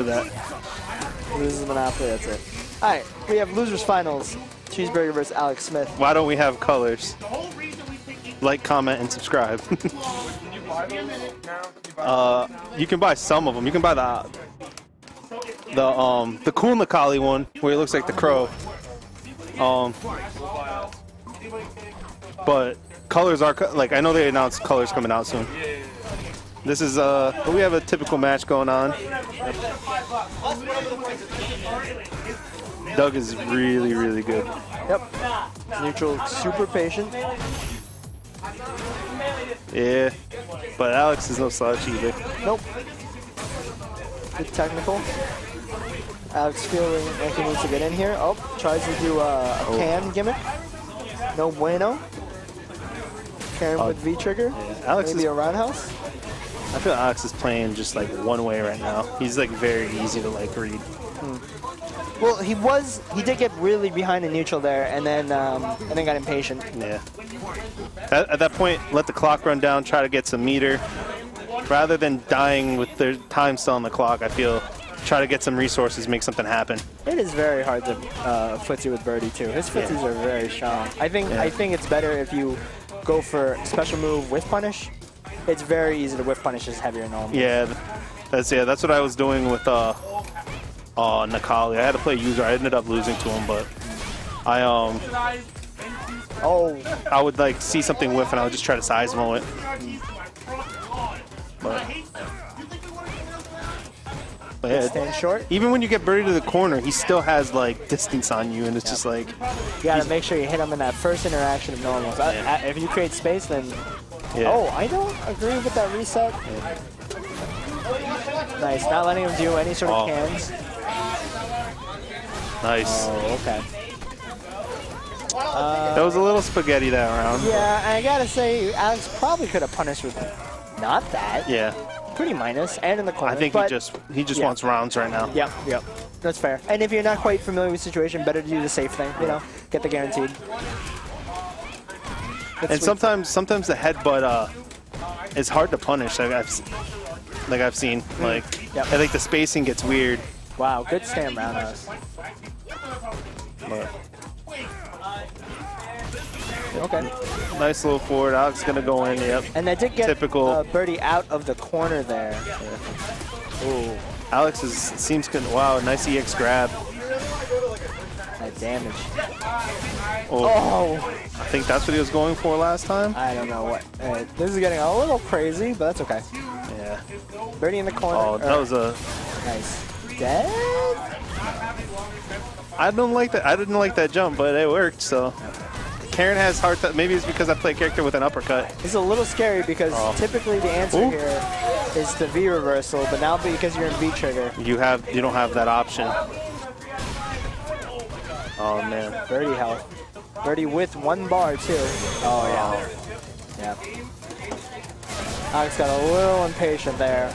after that. Loses Monopoly, that's it. All right, we have losers finals. Cheeseburger versus Alex Smith. Why don't we have colors? Like, comment, and subscribe. uh, you can buy some of them. You can buy the the um the Kun Lakali one where it looks like the crow. Um, but colors are like I know they announced colors coming out soon. This is uh, we have a typical match going on. Doug is really, really good. Yep. Neutral, super patient. Yeah, but Alex is no slouch either. Nope. Good technical. Alex feeling like he needs to get in here. Oh, tries to do a, a Oh. can gimmick. No bueno. Karin Uh, with V trigger. Alex Maybe is- a roundhouse. I feel Ox is playing just like one way right now. He's like very easy to like read. Well, he was. He did get really behind the neutral there, and then um, and then got impatient. Yeah. At, at that point, let the clock run down. Try to get some meter. Rather than dying with their time still on the clock, I feel try to get some resources, make something happen. It is very hard to uh, footsie with Birdie too. His footsies are very strong. I think Yeah. I think it's better if you go for special move with punish. It's very easy to whiff punish his heavier normal. Yeah, that's yeah. That's what I was doing with uh, uh, Necalli. I had to play user. I ended up losing to him, but I um Oh, I would like see something whiff and I would just try to size mow it. But, but yeah, stand short. even when you get birdie to the corner, he still has like distance on you, and it's just like You gotta make sure you hit him in that first interaction of normals. Yeah. uh, If you create space, then yeah. oh, I don't agree with that reset. Nice, not letting him do any sort of Oh. cans. nice. Oh, okay. That was a little spaghetti that round. Yeah, and I gotta say, Alex probably could have punished with not that. Yeah, Pretty minus, and in the corner. I think he just he just yeah. wants rounds right now. Yep, yep. That's fair. And if you're not quite familiar with the situation, better to do the safe thing, you know, get the guaranteed. That's And sometimes sometimes the headbutt uh is hard to punish. Like I've like I've seen like Yep. I think the spacing gets weird. Wow, good stand roundhouse. But Okay. nice little forward. Alex gonna go in. Yep. And they did get Typical. Uh, Birdie out of the corner there. Ooh, Alex is seems good. Wow, nice EX grab. Damage. Oh, Oh, I think that's what he was going for last time. I don't know what. Uh, this is getting a little crazy, but that's okay. Yeah. Birdie in the corner. Oh, that was a. nice. Dead? I don't like that. I didn't like that jump, but it worked. So. Karin has hard. Th- maybe it's because I play a character with an uppercut. It's a little scary because Oh. typically the answer Ooh. here is the V reversal, but now because you're in V trigger, You have. You don't have that option. Oh man. Birdie health. Birdie with one bar too. Oh yeah. Yeah. Alex got a little impatient there.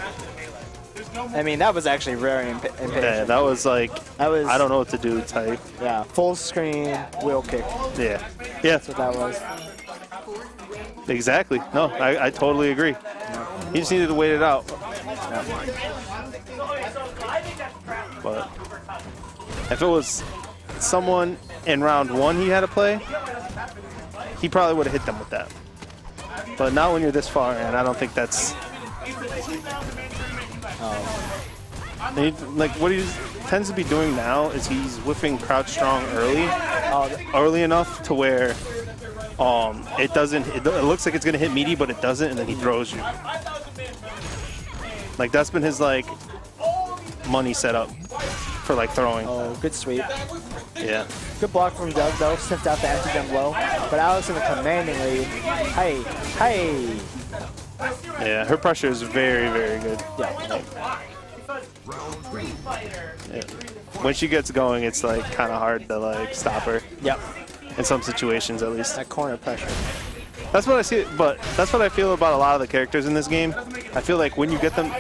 I mean, that was actually very imp- impatient. Yeah, that was like. That was. I don't know what to do type. Yeah, full screen wheel kick. Yeah. Yeah. That's what that was. Exactly. No, I, I totally agree. He just needed to wait it out. But if it was someone in round one he had to play, he probably would have hit them with that. But not when you're this far and I don't think that's. And he- like what he tends to be doing now is he's whiffing crouch strong early, th- early enough to where um, it doesn't. It, it looks like it's gonna hit meaty, but it doesn't, and then he throws you. Like that's been his like money setup for like throwing. oh, good sweep. Yeah. Good block from Doug though. Sniffed out the anti jump low. But Alex in a commanding lead. Hey, hey. Yeah. Her pressure is very, very good. Yeah. Yeah. When she gets going, it's like kind of hard to like stop her Yep. in some situations, at least. That corner pressure. That's what I see, but that's what I feel about a lot of the characters in this game. I feel like when you get them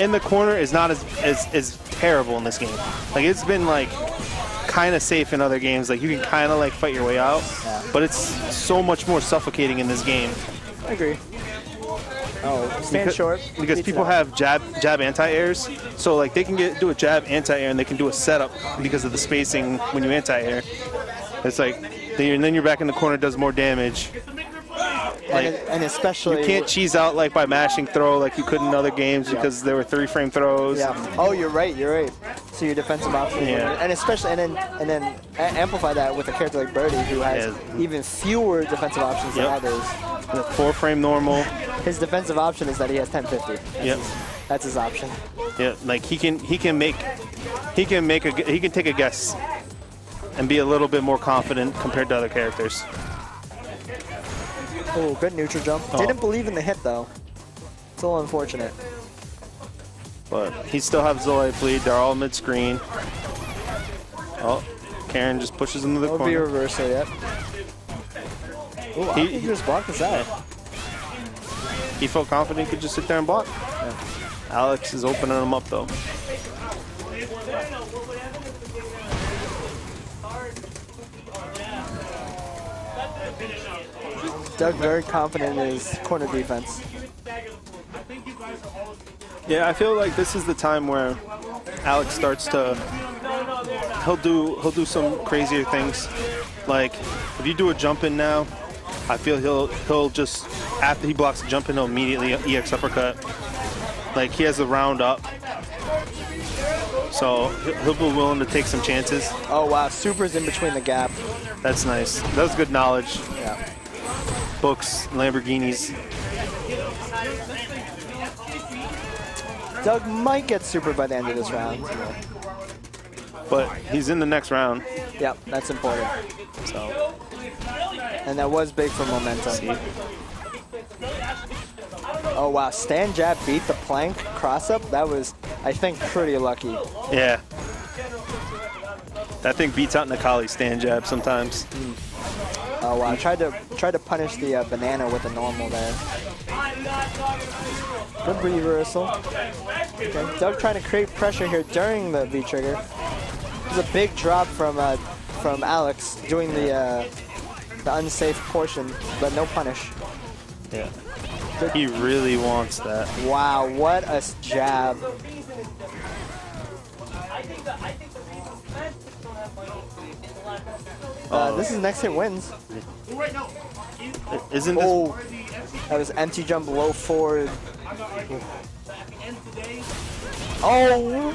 in the corner is not as as, as terrible in this game. Like it's been like kind of safe in other games. Like you can kind of like fight your way out, Yeah. but it's so much more suffocating in this game. I agree. Oh, stand because, short. because people have jab jab anti airs, so like they can get do a jab anti air and they can do a setup because of the spacing when you anti air. It's like and then you're back in the corner, does more damage. And, Like it- and especially you can't cheese out like by mashing throw like you could in other games because there were three frame throws. Yeah. Oh, you're right. You're right. So your defensive option, Yeah. and especially, and then and then a- amplify that with a character like Birdie, who has Yeah. even fewer defensive options Yep. than others. The four frame normal. His defensive option is that he has 1050. Yep. That's his option. Yeah, like he can he can make he can make a he can take a guess and be a little bit more confident compared to other characters. Oh, good neutral jump. Oh. Didn't believe in the hit though. It's a little unfortunate. But he still have Zoe bleed. They're all mid screen. Oh, Karin just pushes into the Will be a corner. reversal yet. Ooh, He- he just blocked this out. He felt confident he could just sit there and block. Alex is opening him up though. Doug very confident in his corner defense. Yeah, I feel like this is the time where Alex starts to he'll do he'll do some crazier things. Like if you do a jump in now, I feel he'll he'll just after he blocks the jump in, he'll immediately EX uppercut. Like he has a round up, so he'll he'll be willing to take some chances. Oh wow, Super's in between the gap. That's nice. That was good knowledge. Yeah. Books, Lamborghinis. Doug might get Super by the end of this round. But he's in the next round. Yep, that's important. So And that was big for momentum. see. Oh wow, stand jab beat the plank cross up. That was, I think, pretty lucky. Yeah. That thing beats out Necalli stand jab sometimes. Hmm. Oh wow, tried to tried to punish the uh, banana with a normal there. Good reversal. Okay, Doug trying to create pressure here during the V trigger. There's a big drop from uh, from Alex doing the uh, the unsafe portion, but no punish. Yeah. He really wants that. Wow, what a jab. Uh, this is next hit wins. Isn't this Oh, that was empty jump low forward. Oh,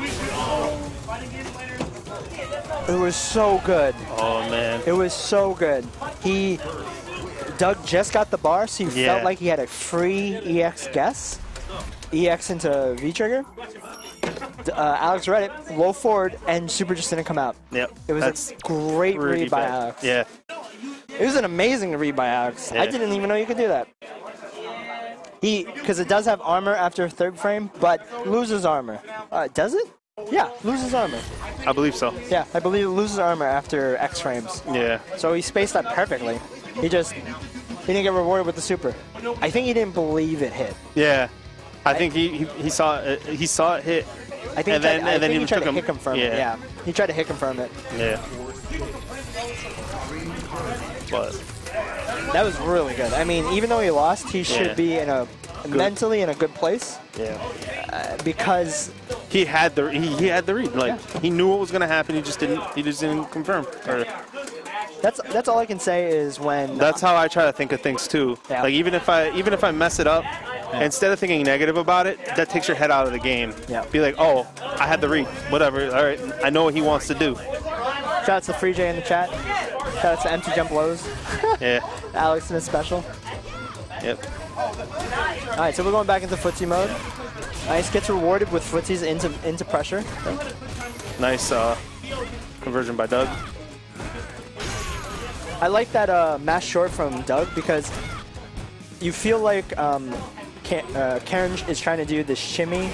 it was so good. Oh man. It was so good. He, Doug just got the bar, so he Yeah. felt like he had a free EX guess. EX into V trigger. Uh, Alex read it, low forward, and Super just didn't come out. Yep. It was That's a great read by bad. Alex. Yeah. It was an amazing read by Alex. I didn't even know you could do that. He, because it does have armor after third frame, but loses armor. Uh, does it? Yeah, loses armor. I believe so. Yeah, I believe it loses armor after X frames. Yeah. So he spaced that perfectly. He just, he didn't get rewarded with the super. I think he didn't believe it hit. Yeah. I think he, he, he saw it, he saw it hit. I think And he tried, then- I and then he he tried took to him- hit confirm it. yeah. Yeah, he tried to hit confirm it. Yeah. But That was really good. I mean, even though he lost, he should Yeah. be in a mentally in a good place yeah. Uh, because He had the he, he had the read. Like he knew what was gonna happen. He just didn't he just didn't confirm. Or that's that's all I can say is when that's uh, how I try to think of things too. Yeah. Like even if I even if I mess it up, instead of thinking negative about it, that takes your head out of the game. Yeah. Be like, oh, I had the read. Whatever. All right. I know what he wants to do. Shout out to Free J in the chat. Shout out to Empty Jump Lows. Yeah. Alex in his special. Yep. All right, so we're going back into footsie mode. Nice, gets rewarded with footsies into into pressure. Nice uh, conversion by Doug. I like that uh, mash short from Doug because you feel like um, Ka- uh, Karin is trying to do the shimmy,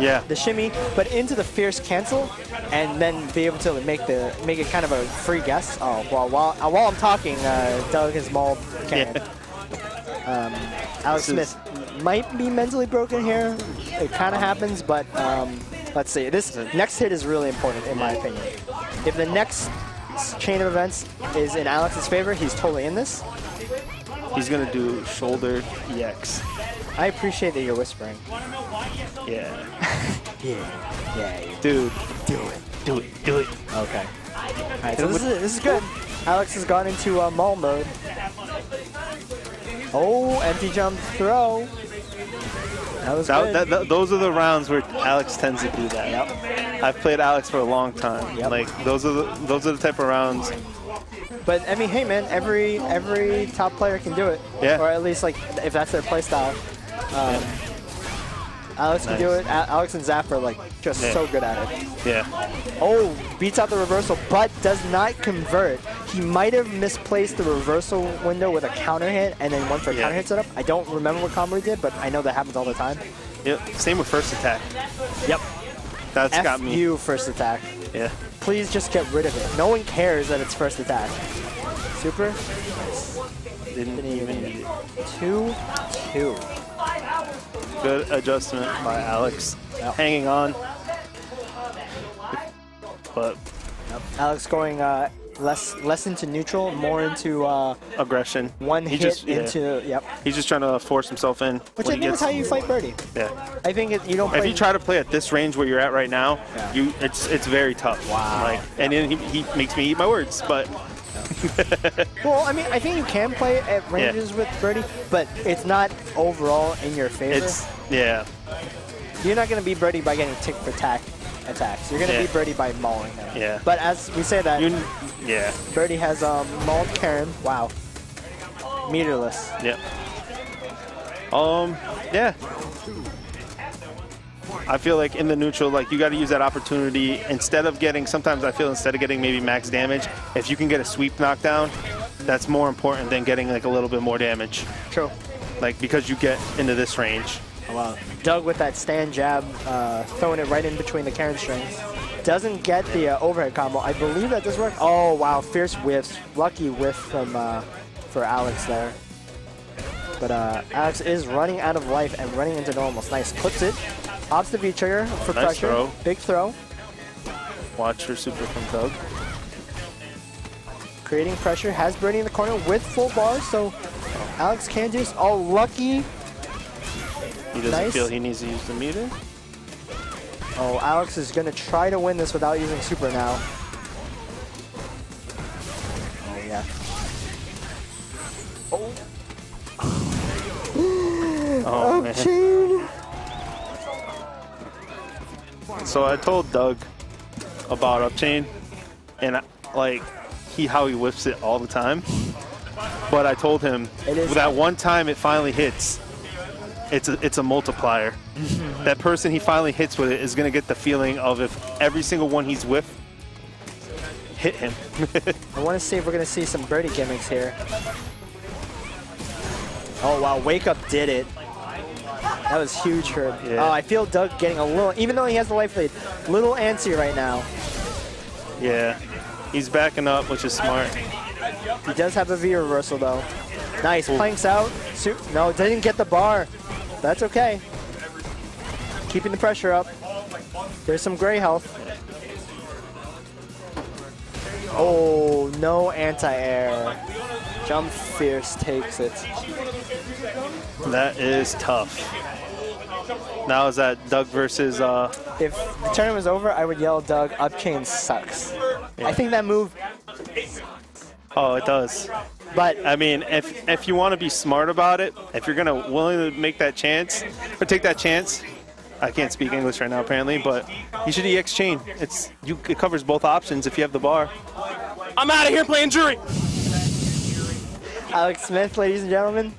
Yeah. the shimmy, but into the fierce cancel, and then be able to make the make it kind of a free guess. Oh, well, while uh, while I'm talking, uh, Doug has mauled Karin. Um, Alex This is- Smith might be mentally broken here. It kind of happens, but um, let's see. This next hit is really important in my opinion. If the next chain of events is in Alex's favor, he's totally in this. He's gonna do shoulder EX. I appreciate that you're whispering. Yeah. Yeah. Yeah. Dude, Do it. do it, do it. Okay. Alright, so this is, this is good. Alex has gone into uh, maul mode. Oh, empty jump throw. That was That, good. that, that- those are the rounds where Alex tends to do that. Yep. I've played Alex for a long time. Yep. Like those are the those are the type of rounds. But I mean, hey man, every every top player can do it. Yeah. Or at least like if that's their play style. Um, Alex can do it. Alex and Zap are like just Yeah. so good at it. Yeah. Oh, beats out the reversal, but does not convert. He might have misplaced the reversal window with a counter hit and then went for a Yeah. counter hit setup. I don't remember what combo he did, but I know that happens all the time. Yep. Same with first attack. Yep. That's F got me. you first attack. Yeah. Please just get rid of it. No one cares that it's first attack. Super. Didn't Didn't even need it. Two, two. Good adjustment by Alex. Yep. Hanging on. But Alex going uh, less less into neutral, more into uh, aggression. one he hit just, yeah. into yep. He's just trying to force himself in. Which I think is how you fight Birdie. Yeah. I think it, you don't If you try to play at this range where you're at right now, Yeah. you it's it's very tough. Wow. Like, and then he, he makes me eat my words, but well, I mean, I think you can play at ranges with Birdie, but it's not overall in your favor. it's yeah. You're not going to be Birdie by getting tick for tack attacks. You're going to Yeah. beat Birdie by mauling him. Yeah. But as we say that, You yeah. Birdie has um, mauled Karin. Wow. Meterless. Yeah. Um, yeah. I feel like in the neutral, like you got to use that opportunity instead of getting. Sometimes I feel instead of getting maybe max damage, if you can get a sweep knockdown, that's more important than getting like a little bit more damage. True. Like because you get into this range. Oh, wow. Doug with that stand jab, uh, throwing it right in between the Karin strings. Doesn't get the uh, overhead combo. I believe that does work. Oh, wow. Fierce whiffs. Lucky whiff from uh, for Alex there. But uh, Alex is running out of life and running into normals. Nice. Puts it. Pops the V trigger for Nice pressure. throw. Big throw. Watch for super from Doug. Creating pressure. Has Birdie in the corner with full bars. So Alex can do this. Oh, lucky. He doesn't Nice. feel he needs to use the meter. Oh, Alex is going to try to win this without using super now. So I told Doug about Upchain, and I- like he how he whips it all the time. But I told him It is- that one time it finally hits, it's a, it's a multiplier. Mm-hmm. that person he finally hits with it is gonna get the feeling of if every single one he's with hit him. I want to see if we're going to see some birdie gimmicks here. Oh, wow. Wake Up did it. That was huge for him. Yeah. Oh, I feel Doug getting a little, even though he has the life lead, little antsy right now. yeah, he's backing up, which is smart. He does have a V reversal, though. Nice. Planks out. No, didn't get the bar. That's okay. Keeping the pressure up. There's some gray health. Oh, no anti-air. Jump Fierce takes it. That is tough. Now is that Doug versus uh, If the tournament was over, I would yell, Doug, up Upchain sucks. I think that move, oh it does. but I mean, if if you want to be smart about it, if you're gonna willing to make that chance or take that chance, I can't speak English right now apparently, but you should EX chain. It's you. It covers both options if you have the bar. I'm out of here playing jury. Alex Smith, ladies and gentlemen.